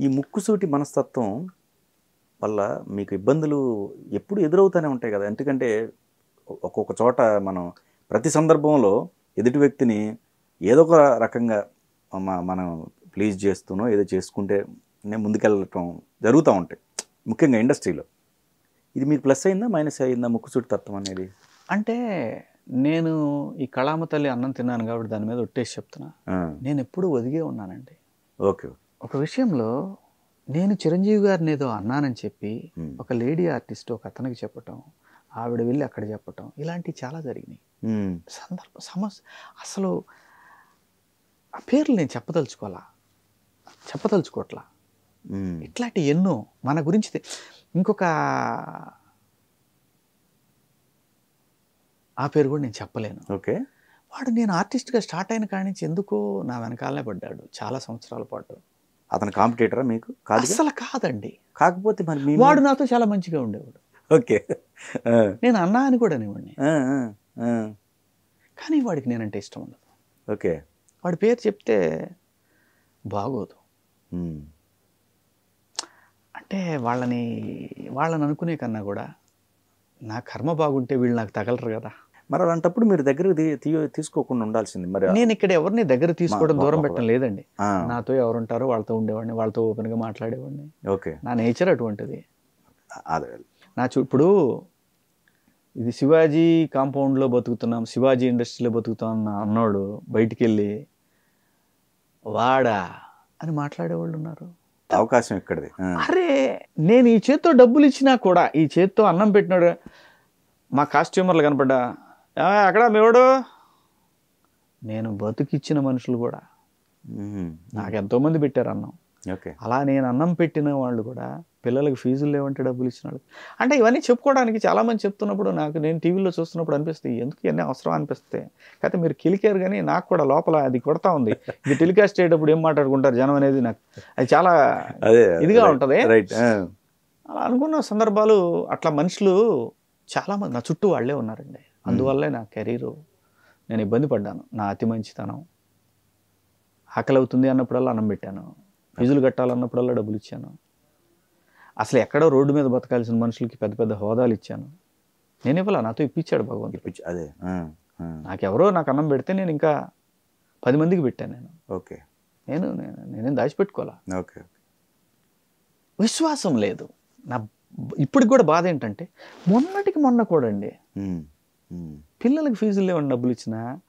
ఈ ముక్కుసూటి మనస్తత్వం వల్ల మీకు ఇబ్బందులు ఎప్పుడు ఎదురవుతూనే ఉంటాయి కదా. ఎందుకంటే ఒక్కొక్క చోట మనం ప్రతి సందర్భంలో ఎదుటి వ్యక్తిని ఏదో ఒక రకంగా మనం ప్లీజ్ చేస్తూనో ఏదో చేసుకుంటే నేను ముందుకెళ్ళటం జరుగుతూ ఉంటాయి. ముఖ్యంగా ఇండస్ట్రీలో. ఇది మీకు ప్లస్ అయిందా మైనస్ అయిందా ముక్కుసూటి తత్వం అనేది? అంటే నేను ఈ కళామ తల్లి అన్నం తిన్నాను కాబట్టి దాని మీద ఒట్టేసి చెప్తున్నా. నేను ఎప్పుడూ ఒదిగే ఉన్నానండి. ఓకే. ఒక విషయంలో నేను చిరంజీవి గారిని ఏదో అన్నానని చెప్పి ఒక లేడీ ఆర్టిస్ట్ ఒక అతనికి చెప్పటం ఆవిడ వెళ్ళి అక్కడ చెప్పటం ఇలాంటివి చాలా జరిగినాయి. సందర్భ సమస్య అసలు ఆ పేర్లు నేను చెప్పదలుచుకోవాలా? చెప్పదలుచుకోవట్లా? ఇట్లాంటి ఎన్నో మన గురించి ఇంకొక ఆ పేరు కూడా నేను చెప్పలేను. ఓకే. వాడు నేను ఆర్టిస్ట్గా స్టార్ట్ అయిన కాడి నుంచి ఎందుకో నా వెనకాలనే పడ్డాడు చాలా సంవత్సరాల పాటు. అతను కాంపిటేటరా మీకు? కాదు అసలు కాదండి. కాకపోతే మరి మీ వాడు నాతో చాలా మంచిగా ఉండేవాడు. ఓకే. నేను అన్నా అని కూడా అనేవాడిని. కానీ వాడికి నేనంటే ఇష్టం ఉండదు. ఓకే. వాడి పేరు చెప్తే బాగోదు. అంటే వాళ్ళని వాళ్ళని అనుకునే కన్నా కూడా నా కర్మ బాగుంటే వీళ్ళు నాకు తగలరు కదా. మరి అలాంటప్పుడు మీరు తీ- తీసుకోకుండా ఉండాల్సింది మరి నేను ఇక్కడ ఎవరిని దగ్గర తీసుకోవడం దూరం పెట్టడం లేదండి. నాతో ఎవరుంటారో వాళ్ళతో ఉండేవాడిని వాళ్ళతో ఓపెన్గా మాట్లాడేవాడిని. ఓకే. నా నేచర్ అటువంటిది. నా చూ ఇప్పుడు ఇది శివాజీ కాంపౌండ్లో బతుకుతున్నాం శివాజీ ఇండస్ట్రీలో బతుకుతాం అన్న అన్నోడు బయటికి వెళ్ళి వాడా అని మాట్లాడేవాళ్ళు ఉన్నారు. అవకాశం ఇక్కడిది. అరే నేను ఈ చేత్తో డబ్బులు ఇచ్చినా కూడా ఈ చేత్తో అన్నం పెట్టినాడు మా కాస్ట్యూమర్లు కనపడ్డా "ఆ, అక్కడ మేవాడు నేను బతుకిచ్చిన మనుషులు కూడా. నాకు ఎంతో మంది పెట్టారు అన్నం. ఓకే. అలా నేను అన్నం పెట్టిన వాళ్ళు కూడా పిల్లలకి ఫీజులు లేవంటే డబ్బులు ఇచ్చినాడు. అంటే ఇవన్నీ చెప్పుకోవడానికి చాలా మంది చెప్తున్నప్పుడు నాకు నేను టీవీలో చూస్తున్నప్పుడు అనిపిస్తుంది ఎందుకు ఇవన్నీ అవసరం అనిపిస్తాయి కాకపోతే మీరు కిలికారు కానీ నాకు కూడా లోపల అది కొడతా ఉంది. ఇది టెలికాస్ట్ అయ్యేటప్పుడు ఏం మాట్లాడుకుంటారు జనం అనేది నాకు అది చాలా ఇదిగా ఉంటది. రైట్ అలా అనుకున్న సందర్భాలు అట్లా మనుషులు చాలా మంది నా చుట్టూ వాళ్ళే ఉన్నారండి. అందువల్లే నా కెరీరు నేను ఇబ్బంది పడ్డాను. నా అతి మంచితనం ఆకలి అవుతుంది అన్నప్పుడల్లా అన్నం పెట్టాను. ఫీజులు కట్టాలన్నప్పుడల్లా డబ్బులు ఇచ్చాను. అసలు ఎక్కడో రోడ్డు మీద బతకాల్సిన మనుషులకి పెద్ద పెద్ద హోదాలు ఇచ్చాను. నేను ఇవ్వాల నాతో ఇప్పించాడు భగవంతుడు. అదే ఆ, ఆ, నాకెవరో నాకు అన్నం పెడితే నేను ఇంకా పది మందికి పెట్టాను నేను. ఓకే. నేను నేను నేనేం దాచిపెట్టుకోవాలా ఓకే విశ్వాసం లేదు. నా ఇప్పటికి కూడా బాధ ఏంటంటే మొన్నటికి మొన్న కూడా అండి పిల్లలకి ఫీజులు లేవని డబ్బులు ఇచ్చినా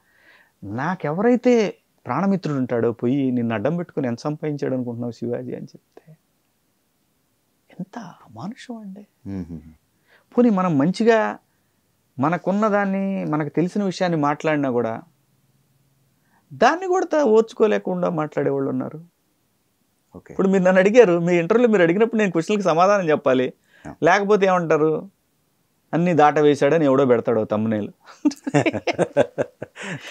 నాకెవరైతే ప్రాణమిత్రుడు ఉంటాడో పోయి నిన్ను అడ్డం పెట్టుకుని ఎంత సంపాదించాడు అనుకుంటున్నావు శివాజీ అని చెప్తే ఎంత అమానుషం అండి. పోనీ మనం మంచిగా మనకున్న దాన్ని మనకు తెలిసిన విషయాన్ని మాట్లాడినా కూడా దాన్ని కూడా ఓర్చుకోలేకుండా మాట్లాడేవాళ్ళు ఉన్నారు. ఓకే. ఇప్పుడు మీరు నన్ను అడిగారు మీ ఇంటర్వ్యూలో మీరు అడిగినప్పుడు నేను క్వశ్చన్కి సమాధానం చెప్పాలి. లేకపోతే ఏమంటారు? అన్ని దాట వేశాడని ఎవడో పెడతాడో తమ్మునేలు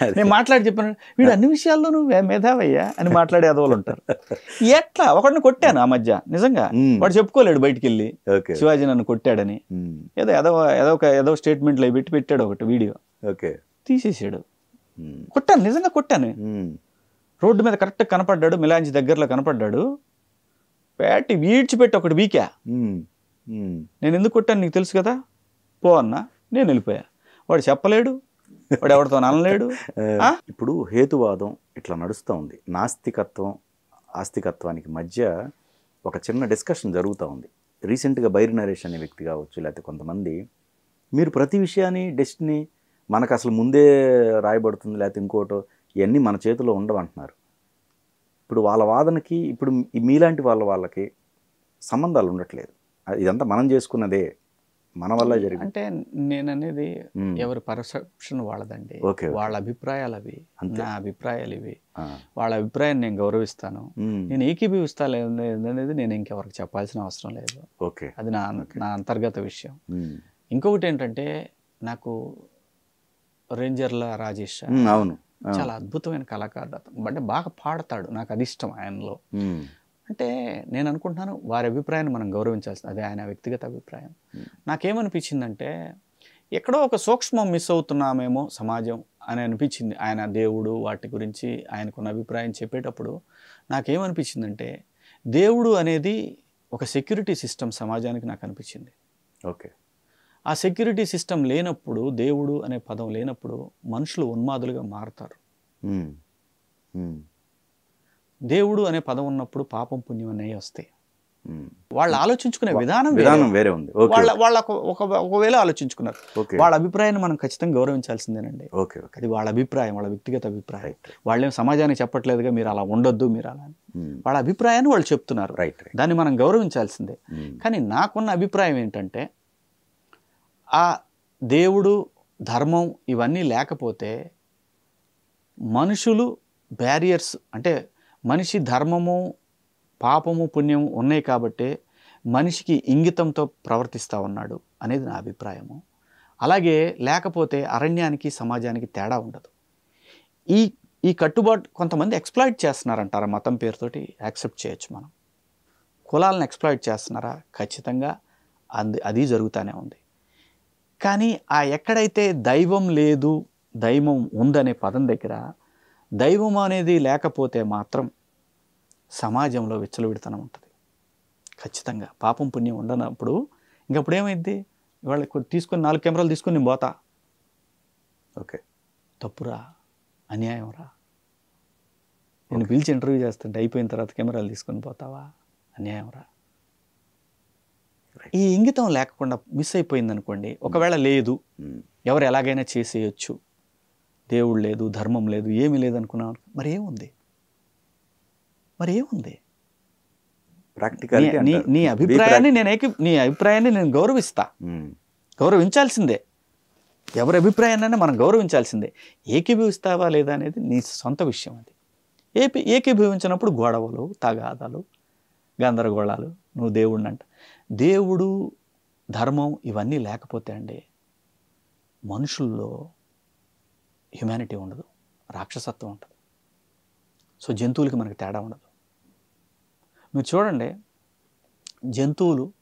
అదే. నేను మాట్లాడి చెప్పాను వీడు అన్ని విషయాల్లోనూ వే- మేధావయ్యా అని మాట్లాడే అదోళ్ళు ఉంటారు. ఎట్లా? ఒకడిని కొట్టాను ఆ మధ్య నిజంగా. వాడు చెప్పుకోలేడు బయటికి వెళ్ళి ఓకే. శివాజీ నన్ను కొట్టాడని. ఏదో ఏదో ఏదో ఒక ఏదో స్టేట్మెంట్లో పెట్టి పెట్టాడు ఒకటి వీడియో. ఓకే. తీసేసాడు కొట్టాను నిజంగా కొట్టాను. రోడ్డు మీద కరెక్ట్ కనపడ్డాడు మిలాంచి దగ్గరలో కనపడ్డాడు. పెట్టి వీడ్చిపెట్టి ఒకటి వీకా నేను ఎందుకు కొట్టాను నీకు తెలుసు కదా? పో అన్నా నేను వెళ్ళిపోయా. వాడు చెప్పలేడు వాడు ఎవరితో అనలేడు? ఇప్పుడు హేతువాదం ఇట్లా నడుస్తూ ఉంది. నాస్తికత్వం ఆస్తికత్వానికి మధ్య ఒక చిన్న డిస్కషన్ జరుగుతూ ఉంది. రీసెంట్గా బైరి నరేష్ అనే వ్యక్తి కావచ్చు లేకపోతే కొంతమంది మీరు ప్రతి విషయాన్ని డెస్టినీ మనకు అసలు ముందే రాయబడుతుంది లేకపోతే ఇంకోటో ఇవన్నీ మన చేతిలో ఉండవంటున్నారు ఇప్పుడు వాళ్ళ వాదనకి ఇప్పుడు మీలాంటి వాళ్ళ వాళ్ళకి సంబంధాలు ఉండట్లేదు. ఇదంతా మనం చేసుకున్నదే. మన వల్ల జరిగింది. అంటే నేను అనేది ఎవరి పర్సెప్షన్ వాళ్ళదండి. వాళ్ళ అభిప్రాయాలు అవి అంతే. నా అభిప్రాయాలు ఇవి. వాళ్ళ అభిప్రాయాన్ని నేను గౌరవిస్తాను. నేను ఏకీభవిస్తా అనేది నేను ఇంకెవరికి చెప్పాల్సిన అవసరం లేదు. ఓకే. అది నా నా అంతర్గత విషయం. ఇంకొకటి ఏంటంటే నాకు రేంజర్ల రాజేష్ అవును. చాలా అద్భుతమైన కళాకారుడు అంటే బాగా పాడతాడు. నాకు అది ఇష్టం ఆయనలో. అంటే నేను అనుకుంటున్నాను వారి అభిప్రాయాన్ని మనం గౌరవించాల్సింది అదే ఆయన వ్యక్తిగత అభిప్రాయం Hmm. నాకేమనిపించిందంటే ఎక్కడో ఒక సూక్ష్మం మిస్ అవుతున్నామేమో సమాజం అని అనిపించింది ఆయన దేవుడు వాటి గురించి ఆయనకున్న అభిప్రాయం చెప్పేటప్పుడు నాకేమనిపించిందంటే దేవుడు అనేది ఒక సెక్యూరిటీ సిస్టమ్ సమాజానికి నాకు అనిపించింది ఓకే ఆ సెక్యూరిటీ సిస్టమ్ లేనప్పుడు దేవుడు అనే పదం లేనప్పుడు మనుషులు ఉన్మాదులుగా మారుతారు ఉమ్. ఉమ్. దేవుడు అనే పదం ఉన్నప్పుడు పాపం పుణ్యం అనేవి వస్తాయి. వాళ్ళు ఆలోచించుకునే విధానం. విధానం వేరే ఉంది. వాళ్ళ వాళ్ళ ఒక- ఒక ఒకవేళ ఆలోచించుకున్నారు. వాళ్ళ అభిప్రాయాన్ని మనం ఖచ్చితంగా గౌరవించాల్సిందేనండి. Okay okay. అది వాళ్ళ అభిప్రాయం వాళ్ళ వ్యక్తిగత అభిప్రాయం. వాళ్ళేం సమాజానికి చెప్పట్లేదుగా మీరు అలా ఉండొద్దు మీరు అలా. వాళ్ళ అభిప్రాయాన్ని వాళ్ళు చెప్తున్నారు. రైట్ దాన్ని మనం గౌరవించాల్సిందే. కానీ నాకున్న అభిప్రాయం ఏంటంటే ఆ దేవుడు ధర్మం ఇవన్నీ లేకపోతే మనుషులు బ్యారియర్స్ అంటే మనిషి ధర్మము పాపము పుణ్యము ఉన్నాయి కాబట్టే మనిషికి ఇంగితంతో ప్రవర్తిస్తూ ఉన్నాడు అనేది నా అభిప్రాయము. అలాగే లేకపోతే అరణ్యానికి సమాజానికి తేడా ఉండదు. ఈ ఈ కట్టుబాటు కొంతమంది ఎక్స్ప్లాయిట్ చేస్తున్నారంటారా మతం పేరుతోటి యాక్సెప్ట్ చేయొచ్చు మనం. కులాలను ఎక్స్ప్లాయిట్ చేస్తున్నారా? ఖచ్చితంగా అది అది జరుగుతూనే ఉంది. కానీ ఆ ఎక్కడైతే దైవం లేదు దైవం ఉందనే పదం దగ్గర దైవం అనేది లేకపోతే మాత్రం సమాజంలో విచ్చలవిడితనం ఉంటుంది. ఖచ్చితంగా పాపం పుణ్యం ఉండనప్పుడు ఇంకప్పుడు ఏమైంది ఇవాళ తీసుకొని నాలుగు కెమెరాలు తీసుకొని నేను పోతా. ఓకే. తప్పురా అన్యాయంరా నేను పిలిచి ఇంటర్వ్యూ చేస్తుంటే అయిపోయిన తర్వాత కెమెరాలు తీసుకొని పోతావా? అన్యాయంరా. ఈ ఇంగితం లేకుండా మిస్ అయిపోయింది అనుకోండి ఒకవేళ లేదు. ఎవరు ఎలాగైనా చేసేయచ్చు. దేవుడు లేదు ధర్మం లేదు ఏమీ లేదు అనుకున్నాం మరి ఏముంది? మరి ఏముంది? ప్రాక్టికాలిటీ నీ- నీ అభిప్రాయాన్ని నేను ఏకి నీ అభిప్రాయాన్ని నేను గౌరవిస్తా. ఉమ్. గౌరవించాల్సిందే. ఎవరి అభిప్రాయాన్ని మనం గౌరవించాల్సిందే. ఏకీభవిస్తావా లేదా అనేది నీ సొంత విషయం అది. ఏపీ ఏకీభవించినప్పుడు గొడవలు తగాదాలు గందరగోళాలు నువ్వు దేవుడిని అంట దేవుడు ధర్మం ఇవన్నీ లేకపోతే అండి మనుషుల్లో హ్యుమానిటీ ఉండదు రాక్షసత్వం ఉంటుంది సో జంతువులకి మనకి తేడా ఉండదు. మీరు చూడండి జంతువులు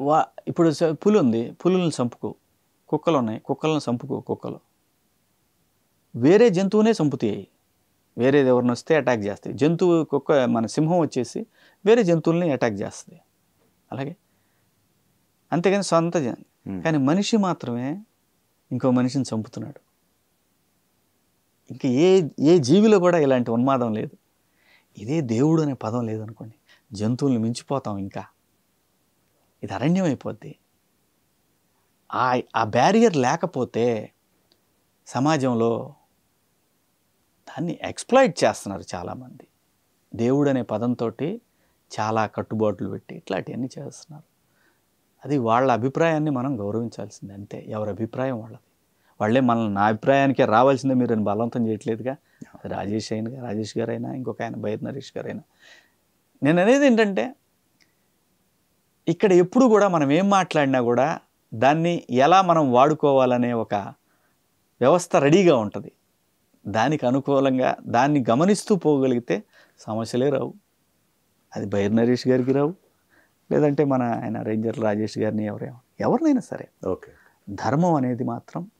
వా ఇప్పుడు పులి ఉంది పులులను చంపుకో కుక్కలు ఉన్నాయి కుక్కలను చంపుకో కుక్కలు. వేరే జంతువునే చంపుతాయి. వేరేది ఎవరిని వస్తే అటాక్ చేస్తాయి. జంతువు కుక్క మన సింహం వచ్చేసి వేరే జంతువుల్ని అటాక్ చేస్తుంది అలాగే అంతేగాని సొంత జంతు Hmm. కానీ మనిషి మాత్రమే ఇంకో మనిషిని చంపుతున్నాడు. ఇంకా ఏ ఏ జీవిలో కూడా ఇలాంటి ఉన్మాదం లేదు. ఇదే దేవుడు అనే పదం లేదనుకోండి. జంతువుల్ని మించిపోతాం ఇంకా. ఇది అరణ్యం అయిపోద్ది. ఆ ఆ బ్యారియర్ లేకపోతే సమాజంలో దాన్ని ఎక్స్ప్లాయిట్ చేస్తున్నారు చాలామంది. దేవుడు అనే పదంతో చాలా కట్టుబాట్లు పెట్టి ఇట్లాంటివన్నీ చేస్తున్నారు. అది వాళ్ళ అభిప్రాయాన్ని మనం గౌరవించాల్సింది అంతే. ఎవరి అభిప్రాయం వాళ్ళది. వాళ్ళే మనల్ని నా అభిప్రాయానికే రావాల్సిందే మీరు అని బలవంతం చేయట్లేదుగా. అది రాజేష్ అయిన రాజేష్ గారైనా ఇంకొక ఆయన బైర్ నరేష్ గారైనా. నేను అనేది ఏంటంటే ఇక్కడ ఎప్పుడు కూడా మనం ఏం మాట్లాడినా కూడా దాన్ని ఎలా మనం వాడుకోవాలనే ఒక వ్యవస్థ రెడీగా ఉంటుంది. దానికి అనుకూలంగా దాన్ని గమనిస్తూ పోగలిగితే సమస్యలే రావు. అది బైర్ నరేష్ గారికి రావు. లేదంటే మన ఆయన రేంజర్ రాజేష్ గారిని ఎవరైనా ఎవరినైనా సరే. ఓకే. ధర్మం అనేది మాత్రం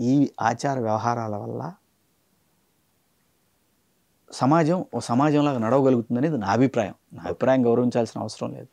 ఈ ఆచార వ్యవహారాల వల్ల సమాజం ఓ సమాజంలాగా నడవగలుగుతుందనేది నా అభిప్రాయం. నా అభిప్రాయం గౌరవించాల్సిన అవసరం లేదు.